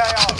AO.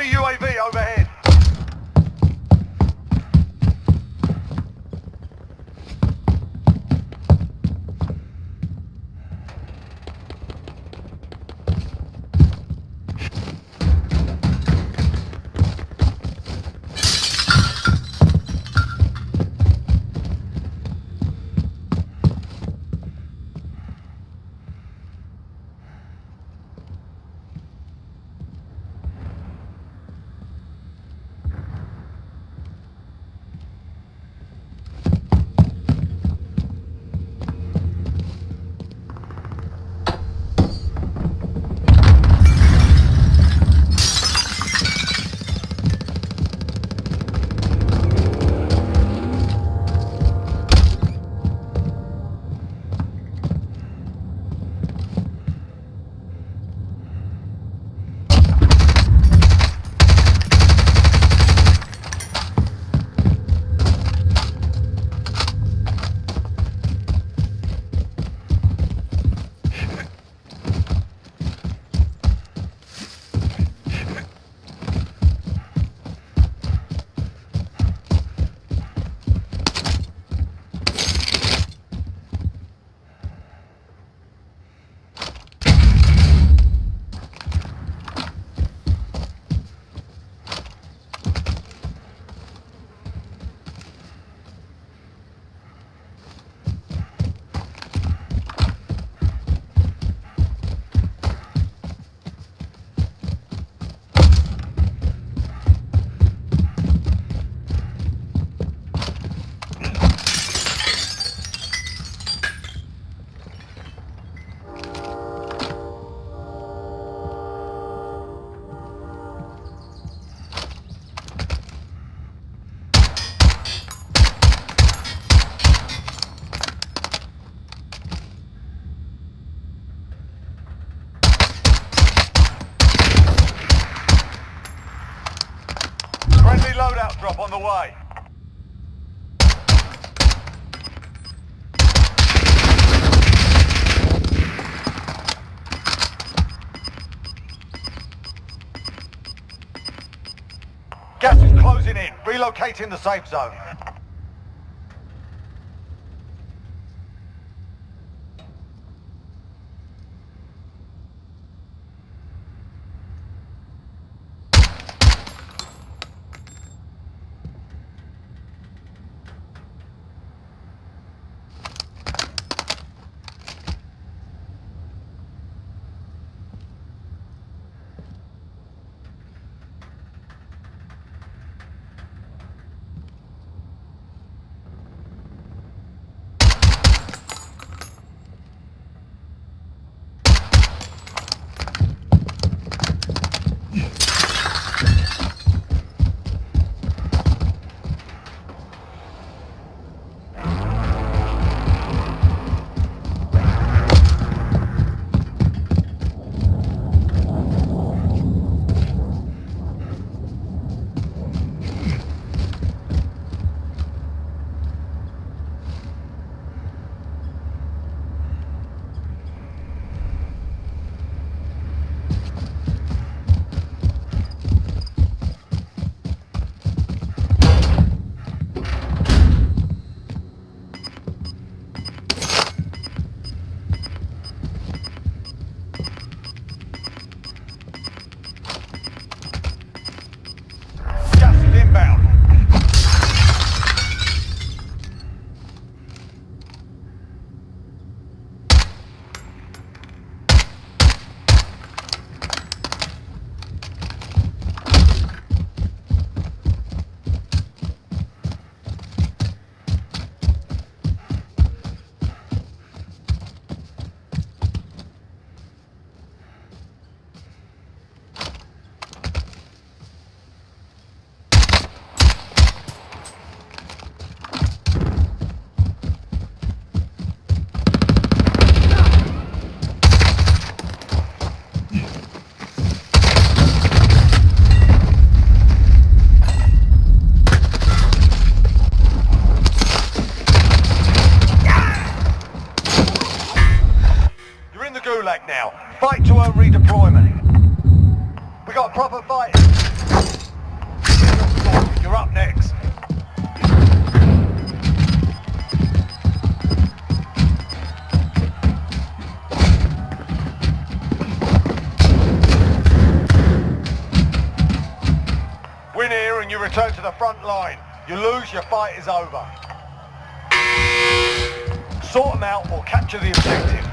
Enemy UAV overhead. Drop on the way. Gas is closing in. Relocating the safe zone. Return to the front line. You lose, your fight is over. Sort them out or capture the objective.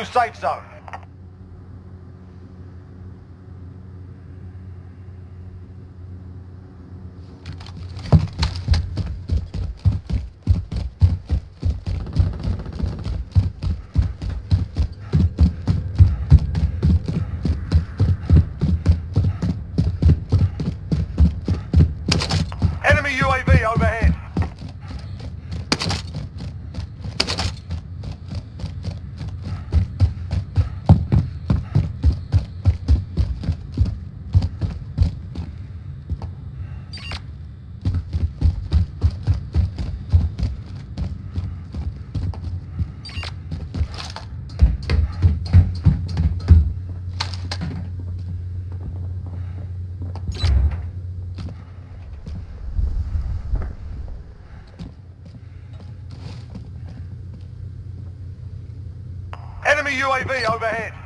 new safe zone. UAV overhead.